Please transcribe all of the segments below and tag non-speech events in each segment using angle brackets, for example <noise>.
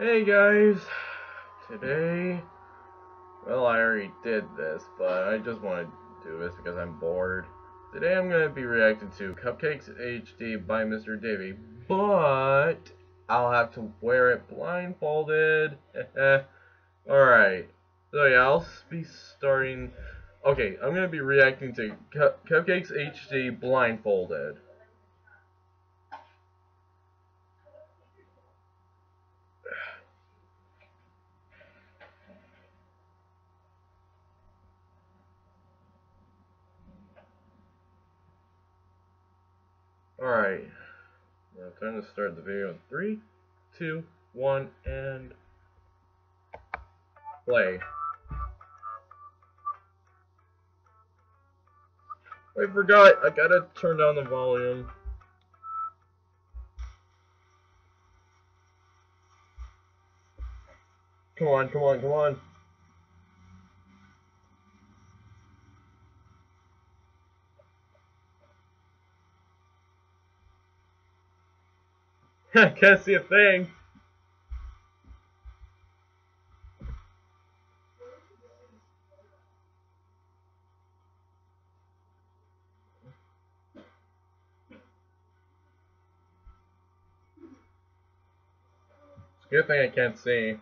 Hey guys, today, well I already did this, but I just want to do this because I'm bored. Today I'm going to be reacting to Cupcakes HD by Mr. Davey, but I'll have to wear it blindfolded. <laughs> Alright, so yeah, I'll be starting, okay, I'm going to be reacting to Cupcakes HD blindfolded. Alright. Now time to start the video in three, two, one, and play. I forgot, I gotta turn down the volume. Come on, come on, come on. Can't see a thing. It's a good thing I can't see.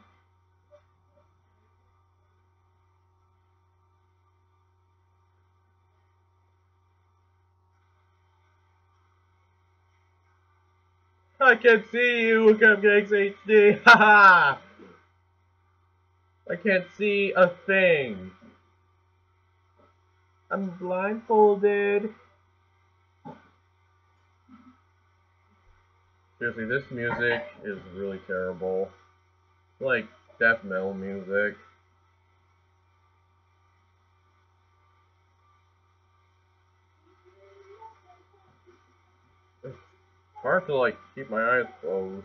I can't see you, Cupcakes HD. Haha. I can't see a thing. I'm blindfolded. Seriously, this music is really terrible. like death metal music. Hard to like keep my eyes closed.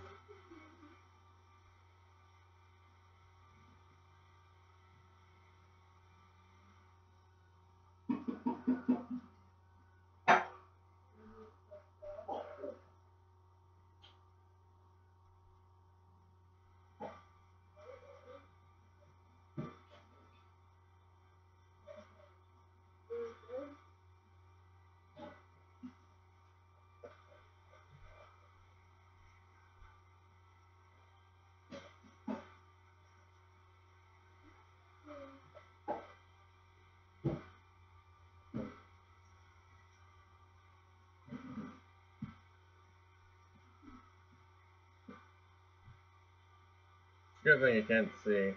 Good thing you can't see.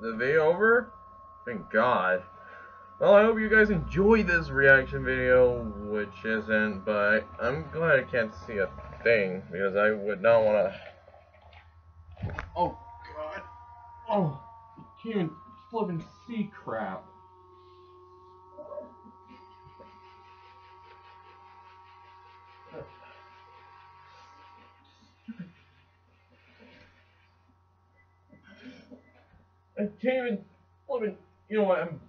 The video over? Thank God. Well, I hope you guys enjoyed this reaction video, which isn't, but I'm glad I can't see a thing, because I would not want to... Oh, God. Oh, I can't even see crap. I can't even, you know what, I'm